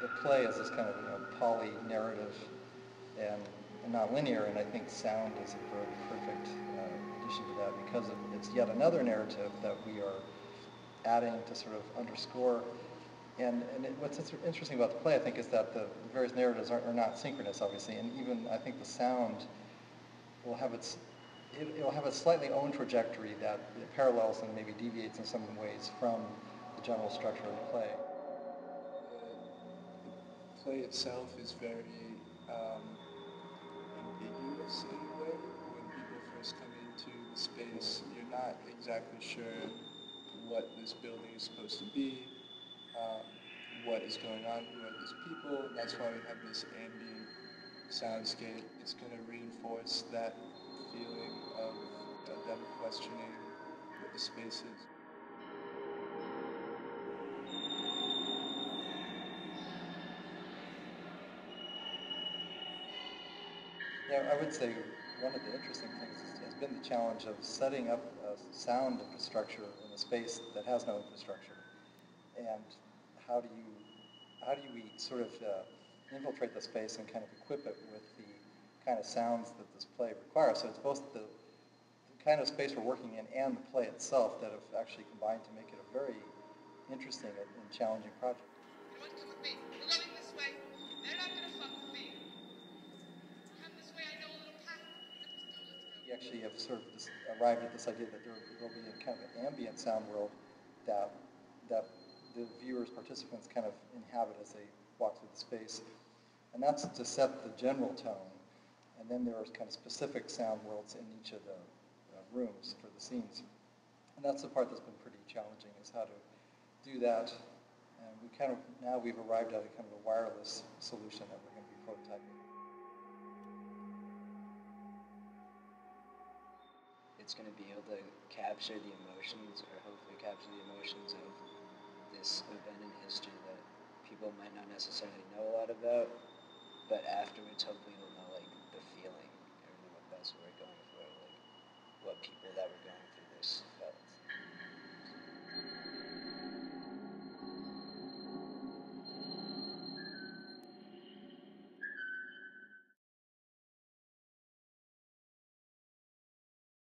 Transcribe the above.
the, play is this kind of you know, poly narrative and, and non-linear, and I think sound is a very perfect uh, addition to that because it's yet another narrative that we are adding to sort of underscore. And, and it, what's interesting about the play, I think, is that the, the various narratives are, are, not synchronous, obviously, and even I think the sound will have its it, will have a slightly own trajectory that parallels and maybe deviates in some ways from the general structure of the play. Play itself is very um, ambiguous in a way. When people first come into the space, you're not exactly sure what this building is supposed to be, um, what is going on, who are these people. That's why we have this ambient soundscape. It's going to reinforce that feeling of them questioning what the space is. Yeah, I would say one of the interesting things has been the challenge of setting up a sound infrastructure in a space that has no infrastructure. And how do you, how do we sort of uh, infiltrate the space and kind of equip it with the kind of sounds that this play requires. So it's both the, the kind of space we're working in and the play itself that have actually combined to make it a very interesting and challenging project. You want to come with me? We're going this way. They're not going to fuck with me. Come this way. I know a little path. Let's go, let's go. We actually have sort of this, arrived at this idea that there will be a kind of an ambient sound world that that the viewers, participants kind of inhabit as they walk through the space. And that's to set the general tone and then there are kind of specific sound worlds in each of the uh, rooms for the scenes. And that's the part that's been pretty challenging is how to do that. And we kind of, now we've arrived at a kind of a wireless solution that we're going to be prototyping. It's going to be able to capture the emotions, or hopefully capture the emotions of this event in history that people might not necessarily know a lot about, but afterwards hopefully they'll know like the feeling,